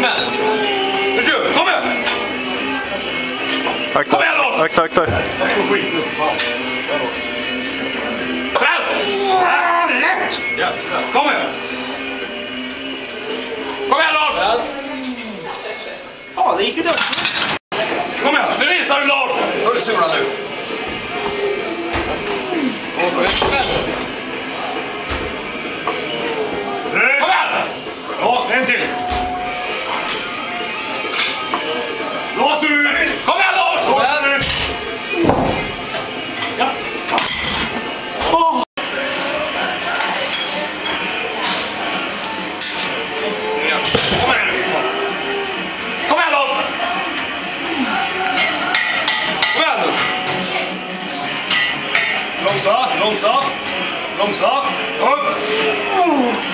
Men! Nu kör vi! Kom igen! Kom igen Lars! Akta, akta! Press! Lätt! Kom igen! Kom igen Lars! Ja, det gick ju dumt. Kom igen, nu visar du Lars! Full sula nu. Ja. Kom igen nu för fan. Kom igen Lars! Kom igen nu! Långsamt, långsamt, långsamt. Upp!